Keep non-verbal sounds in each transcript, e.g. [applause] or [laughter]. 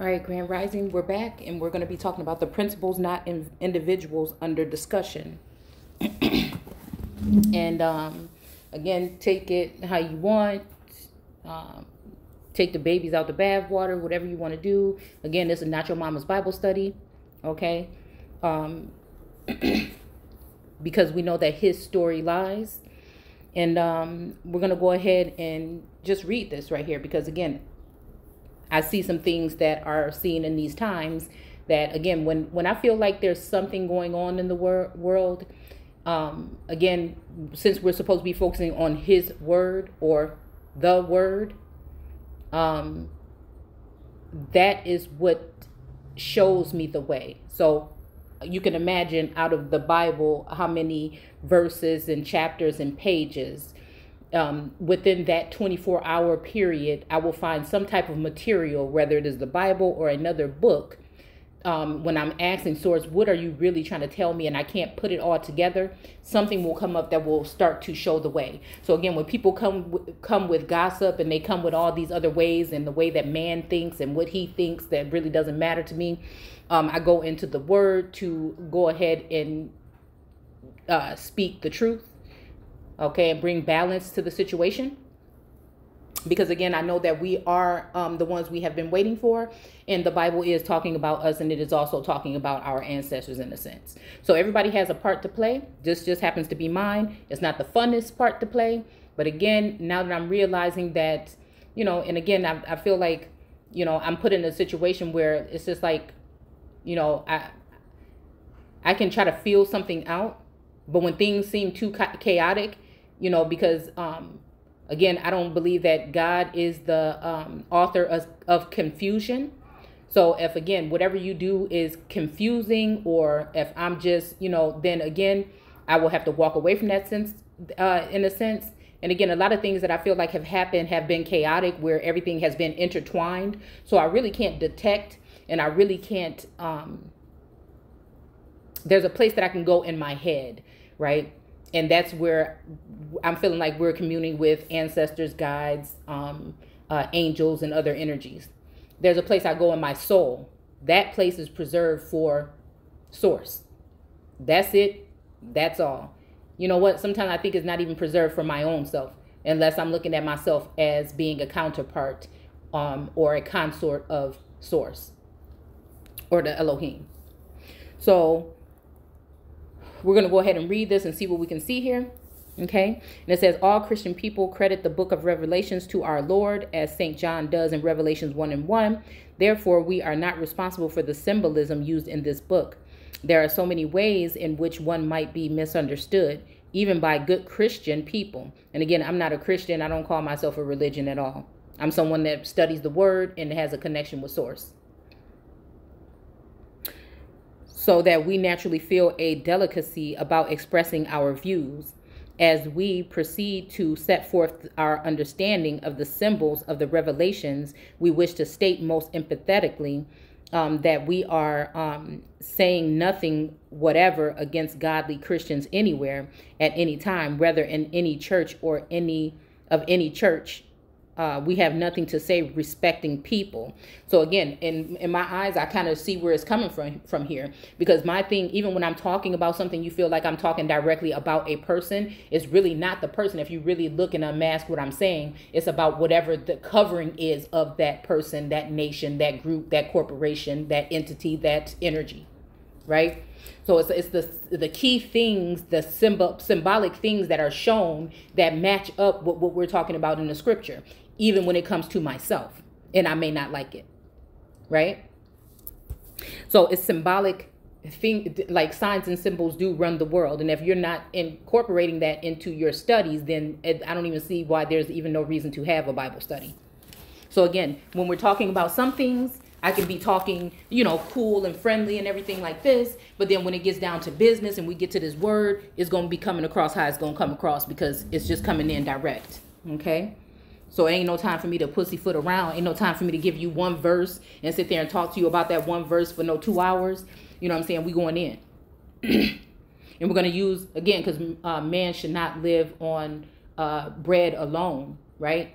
All right, Grand Rising, we're back and we're going to be talking about the principles, not in individuals, under discussion. [clears throat] and um, again, take it how you want. Um, take the babies out the bathwater, whatever you want to do. Again, this is not your mama's Bible study, okay? Um, [clears throat] because we know that his story lies. And um, we're going to go ahead and just read this right here because, again, I see some things that are seen in these times that again when when I feel like there's something going on in the wor- world um, again since we're supposed to be focusing on his word or the word um, that is what shows me the way. So you can imagine out of the bible how many verses and chapters and pages um, within that 24 hour period, I will find some type of material, whether it is the Bible or another book. Um, when I'm asking source, what are you really trying to tell me? And I can't put it all together. Something will come up that will start to show the way. So again, when people come come with gossip and they come with all these other ways and the way that man thinks and what he thinks that really doesn't matter to me, um, I go into the Word to go ahead and uh, speak the truth okay, and bring balance to the situation. Because again, I know that we are um, the ones we have been waiting for, and the Bible is talking about us, and it is also talking about our ancestors in a sense. So everybody has a part to play. This just happens to be mine. It's not the funnest part to play, but again, now that I'm realizing that, you know, and again, I, I feel like, you know, I'm put in a situation where it's just like, you know, I I can try to feel something out, but when things seem too chaotic, you know, because um, again, I don't believe that God is the um, author of, of confusion. So if again, whatever you do is confusing, or if I'm just, you know, then again, I will have to walk away from that sense, uh, in a sense. And again, a lot of things that I feel like have happened have been chaotic, where everything has been intertwined. So I really can't detect, and I really can't. Um, there's a place that I can go in my head, right? And that's where I'm feeling like we're communing with ancestors, guides, um, uh, angels, and other energies. There's a place I go in my soul. That place is preserved for source. That's it. That's all. You know what? Sometimes I think it's not even preserved for my own self, unless I'm looking at myself as being a counterpart um, or a consort of source or the Elohim. So we're going to go ahead and read this and see what we can see here. Okay. And it says, All Christian people credit the book of Revelations to our Lord, as St. John does in Revelations 1 and 1. Therefore, we are not responsible for the symbolism used in this book. There are so many ways in which one might be misunderstood, even by good Christian people. And again, I'm not a Christian. I don't call myself a religion at all. I'm someone that studies the word and has a connection with source so that we naturally feel a delicacy about expressing our views as we proceed to set forth our understanding of the symbols of the revelations, we wish to state most empathetically um, that we are um, saying nothing whatever against godly Christians anywhere at any time, whether in any church or any of any church uh, we have nothing to say respecting people. So again, in in my eyes, I kind of see where it's coming from from here because my thing, even when I'm talking about something, you feel like I'm talking directly about a person. It's really not the person. If you really look and unmask what I'm saying, it's about whatever the covering is of that person, that nation, that group, that corporation, that entity, that energy, right? So it's, it's the the key things, the symbol symbolic things that are shown that match up with what we're talking about in the scripture even when it comes to myself. And I may not like it. Right? So it's symbolic thing like signs and symbols do run the world and if you're not incorporating that into your studies then it, i don't even see why there's even no reason to have a bible study so again when we're talking about some things i can be talking you know cool and friendly and everything like this but then when it gets down to business and we get to this word it's going to be coming across how it's going to come across because it's just coming in direct okay so it ain't no time for me to pussyfoot around. Ain't no time for me to give you one verse and sit there and talk to you about that one verse for no two hours. You know what I'm saying? We going in. [clears throat] and we're going to use, again, because uh, man should not live on uh, bread alone, right?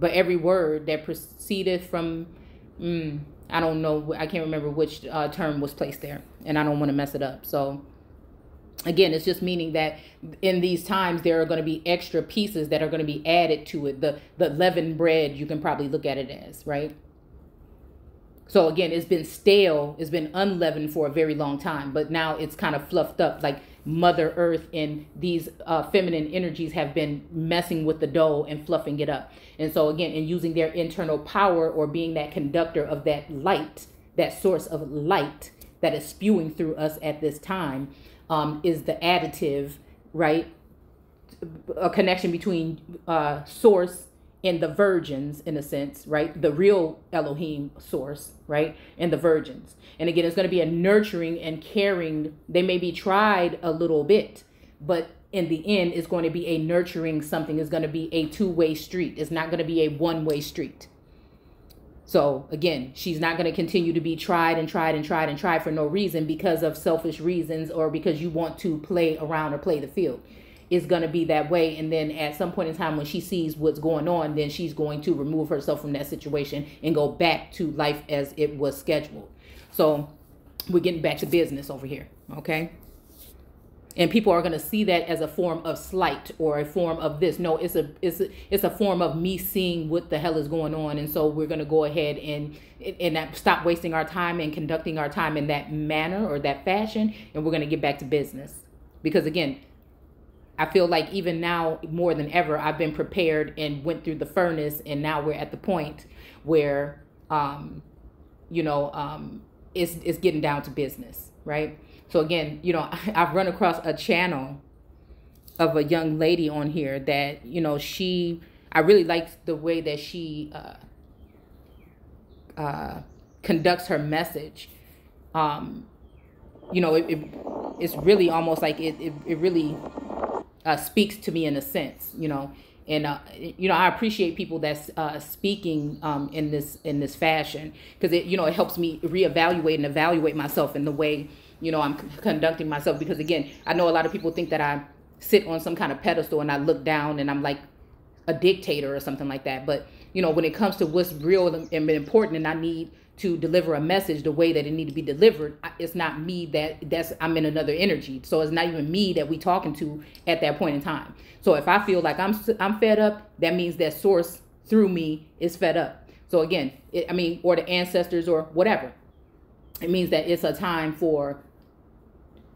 But every word that proceedeth from mm, I don't know. I can't remember which uh, term was placed there, and I don't want to mess it up. So again, it's just meaning that in these times there are going to be extra pieces that are going to be added to it. The the leavened bread, you can probably look at it as right. So again, it's been stale, it's been unleavened for a very long time, but now it's kind of fluffed up like Mother Earth and these uh, feminine energies have been messing with the dough and fluffing it up. And so again, in using their internal power or being that conductor of that light, that source of light that is spewing through us at this time, um, is the additive, right? A connection between uh, source and the virgins in a sense, right? The real Elohim source, right? And the virgins. And again, it's going to be a nurturing and caring. They may be tried a little bit, but in the end, it's going to be a nurturing something. It's going to be a two way street. It's not going to be a one way street. So again, she's not going to continue to be tried and tried and tried and tried for no reason because of selfish reasons or because you want to play around or play the field. It's going to be that way and then at some point in time when she sees what's going on then she's going to remove herself from that situation and go back to life as it was scheduled. So we're getting back to business over here okay and people are going to see that as a form of slight or a form of this. No it's a it's a, it's a form of me seeing what the hell is going on. And so we're going to go ahead and and stop wasting our time and conducting our time in that manner or that fashion and we're going to get back to business. Because again I feel like even now more than ever, I've been prepared and went through the furnace, and now we're at the point where, um, you know, um, it's it's getting down to business, right? So again, you know, [laughs] I've run across a channel of a young lady on here that you know she I really like the way that she uh, uh, conducts her message. Um, you know, it, it, it's really almost like it, it, it really uh, speaks to me in a sense, you know. And uh, you know, I appreciate people that's uh, speaking um, in this in this fashion because it you know it helps me reevaluate and evaluate myself in the way you know I'm conducting myself. Because again, I know a lot of people think that I sit on some kind of pedestal and I look down and I'm like a dictator or something like that. But you know, when it comes to what's real and important, and I need to deliver a message the way that it need to be delivered it's not me that that's i'm in another energy so it's not even me that we talking to at that point in time so if i feel like i'm i'm fed up that means that source through me is fed up so again it, i mean or the ancestors or whatever it means that it's a time for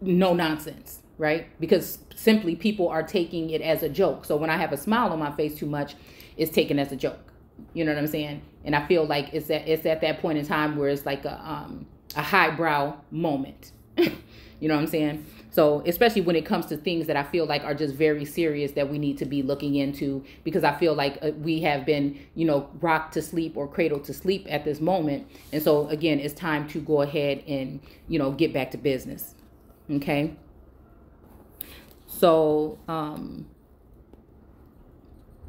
no nonsense right because simply people are taking it as a joke so when i have a smile on my face too much it's taken as a joke you know what I'm saying? And I feel like it's at it's at that point in time where it's like a um a highbrow moment. [laughs] you know what I'm saying? So, especially when it comes to things that I feel like are just very serious that we need to be looking into because I feel like uh, we have been, you know, rocked to sleep or cradled to sleep at this moment. And so, again, it's time to go ahead and, you know, get back to business. Okay? So, um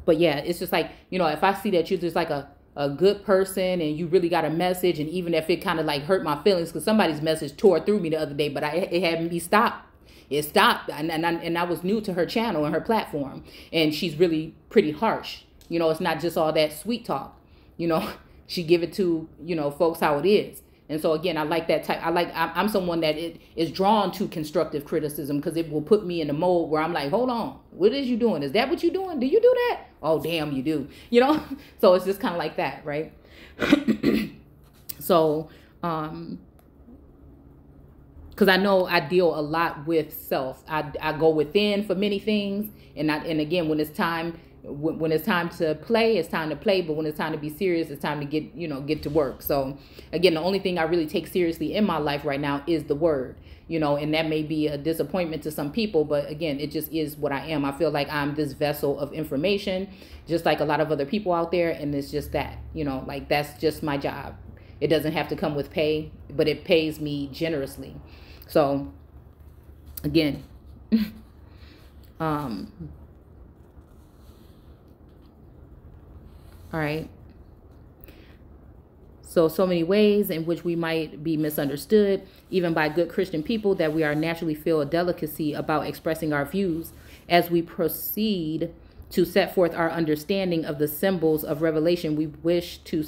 but yeah, it's just like, you know, if I see that you're just like a, a good person and you really got a message, and even if it kind of like hurt my feelings, because somebody's message tore through me the other day, but I, it had me stop. It stopped, and, and, I, and I was new to her channel and her platform, and she's really pretty harsh. You know, it's not just all that sweet talk. You know, [laughs] she give it to you know folks how it is. And so again, I like that type. I like I'm, someone that it is drawn to constructive criticism because it will put me in a mode where I'm like, hold on, what is you doing? Is that what you doing? Do you do that? Oh damn, you do. [laughs] You know. [laughs] so it's just kind of like that, right? [coughs] so, um, because I know I deal a lot with self. I I go within for many things, and I and again when it's time when it's time to play, it's time to play. But when it's time to be serious, it's time to get you know get to work. So again, the only thing I really take seriously in my life right now is the word. You know, and that may be a disappointment to some people, but again, it just is what I am. I feel like I'm this vessel of information, just like a lot of other people out there, and it's just that. You know, like that's just my job. It doesn't have to come with pay, but it pays me generously. So again, [laughs] um All right. So, so many ways in which we might be misunderstood, even by good Christian people, that we are naturally feel a delicacy about expressing our views as we proceed to set forth our understanding of the symbols of revelation we wish to